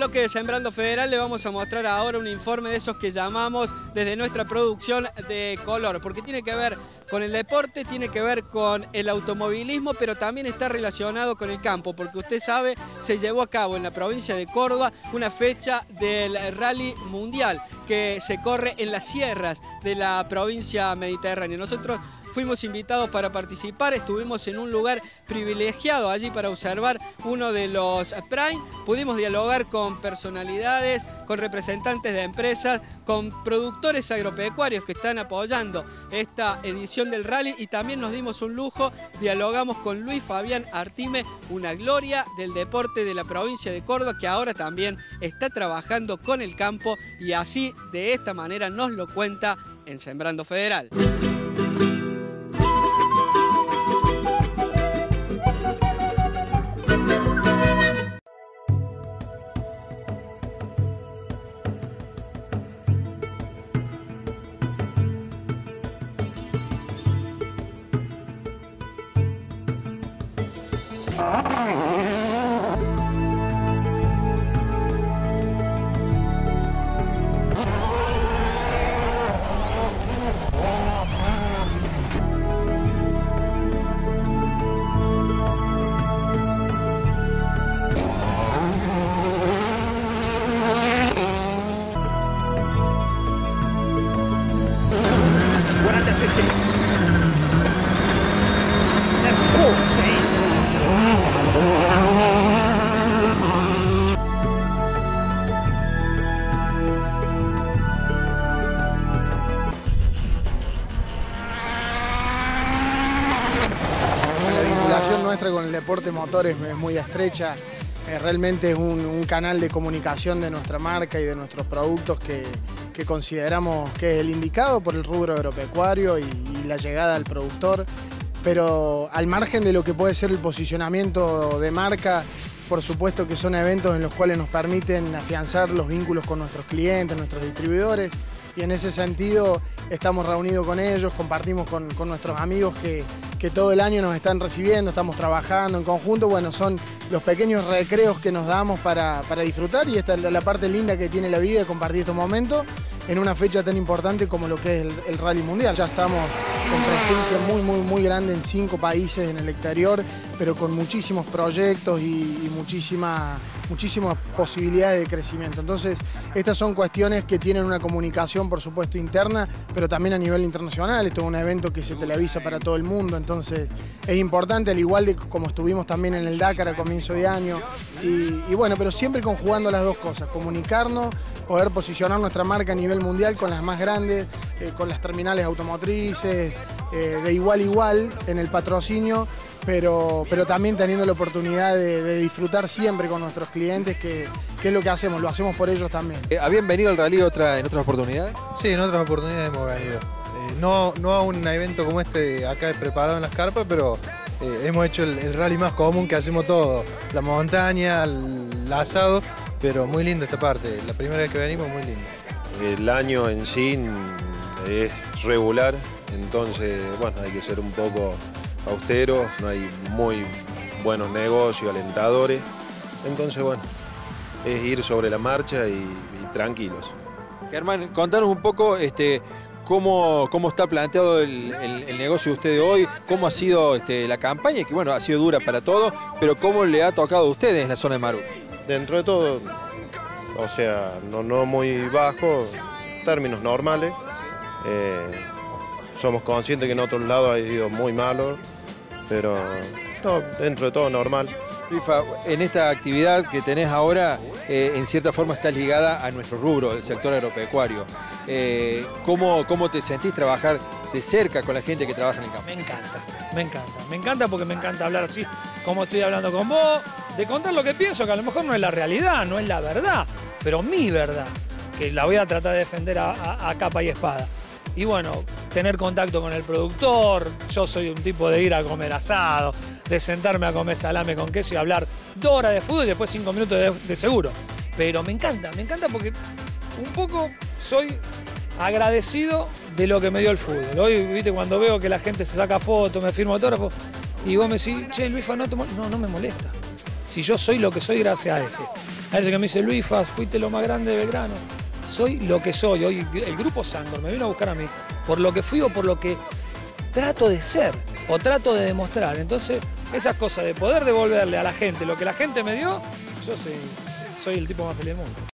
bloque de Sembrando Federal le vamos a mostrar ahora un informe de esos que llamamos desde nuestra producción de color, porque tiene que ver con el deporte, tiene que ver con el automovilismo, pero también está relacionado con el campo, porque usted sabe, se llevó a cabo en la provincia de Córdoba una fecha del Rally Mundial que se corre en las sierras de la provincia mediterránea. Nosotros fuimos invitados para participar, estuvimos en un lugar privilegiado allí para observar uno de los Prime, pudimos dialogar con personalidades, con representantes de empresas, con productores agropecuarios que están apoyando esta edición del rally y también nos dimos un lujo, dialogamos con Luis Fabián Artime, una gloria del deporte de la provincia de Córdoba que ahora también está trabajando con el campo y así de esta manera nos lo cuenta en Sembrando Federal. Nuestra con el deporte motor es, muy estrecha. Eh, realmente es un, canal de comunicación de nuestra marca y de nuestros productos que, consideramos que es el indicado por el rubro agropecuario y, y la llegada al productor. Pero al margen de lo que puede ser el posicionamiento de marca, por supuesto que son eventos en los cuales nos permiten afianzar los vínculos con nuestros clientes, nuestros distribuidores y en ese sentido estamos reunidos con ellos, compartimos con, nuestros amigos que, todo el año nos están recibiendo, estamos trabajando en conjunto, bueno, son los pequeños recreos que nos damos para, disfrutar y esta es la parte linda que tiene la vida, compartir estos momentos en una fecha tan importante como lo que es el, Rally Mundial. Ya estamos con presencia muy, muy, muy grande en cinco países en el exterior, pero con muchísimos proyectos y, y muchísimas posibilidades de crecimiento. Entonces, estas son cuestiones que tienen una comunicación, por supuesto, interna, pero también a nivel internacional. Esto es un evento que se televisa para todo el mundo, entonces es importante, al igual de como estuvimos también en el Dakar a comienzo de año. Y, bueno, pero siempre conjugando las dos cosas, comunicarnos, poder posicionar nuestra marca a nivel mundial con las más grandes, eh, con las terminales automotrices, eh, de igual a igual en el patrocinio, pero, pero también teniendo la oportunidad de, disfrutar siempre con nuestros clientes, que, es lo que hacemos, lo hacemos por ellos también. Eh, ¿Habían venido al rally otra, en otras oportunidades? Sí, en otras oportunidades hemos venido. no, no a un evento como este acá preparado en las carpas, pero hemos hecho el, el, rally más común que hacemos todo, la montaña, el asado, pero muy lindo esta parte, la primera vez que venimos muy lindo. El año en sí es regular, entonces bueno, hay que ser un poco austero, no hay muy buenos negocios, alentadores, entonces bueno, es ir sobre la marcha y, tranquilos. Germán, contanos un poco este, cómo, cómo está planteado el, negocio de ustedes hoy, cómo ha sido este, la campaña, que bueno, ha sido dura para todos, pero cómo le ha tocado a ustedes en la zona de Maru dentro de todo, o sea, no, muy bajo, términos normales. Eh, somos conscientes que en otros lados ha ido muy malo, pero dentro de todo normal. en esta actividad que tenés ahora, eh, en cierta forma estás ligada a nuestro rubro, el sector agropecuario. Eh, ¿cómo, ¿Cómo te sentís trabajar de cerca con la gente que trabaja en el campo? Me encanta, me encanta, me encanta porque me encanta hablar así como estoy hablando con vos, de contar lo que pienso, que a lo mejor no es la realidad, no es la verdad, pero mi verdad, que la voy a tratar de defender a, capa y espada. Y bueno, tener contacto con el productor, yo soy un tipo de ir a comer asado, de sentarme a comer salame con queso y hablar dos horas de fútbol y después cinco minutos de, seguro. Pero me encanta, me encanta porque un poco soy agradecido de lo que me dio el fútbol. Hoy, viste, cuando veo que la gente se saca fotos, me firma autógrafo, y vos me decís, che, Luis no, no, no me molesta. Si yo soy lo que soy gracias a ese. A veces que me dice, Luis, Faz, fuiste lo más grande de Belgrano. Soy lo que soy. Hoy el grupo Sandor me vino a buscar a mí por lo que fui o por lo que trato de ser o trato de demostrar. Entonces, esas cosas de poder devolverle a la gente lo que la gente me dio, yo soy, soy el tipo más feliz del mundo.